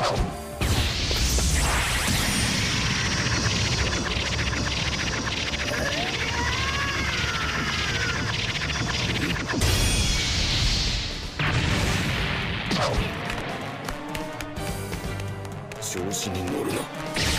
調子に乗るな。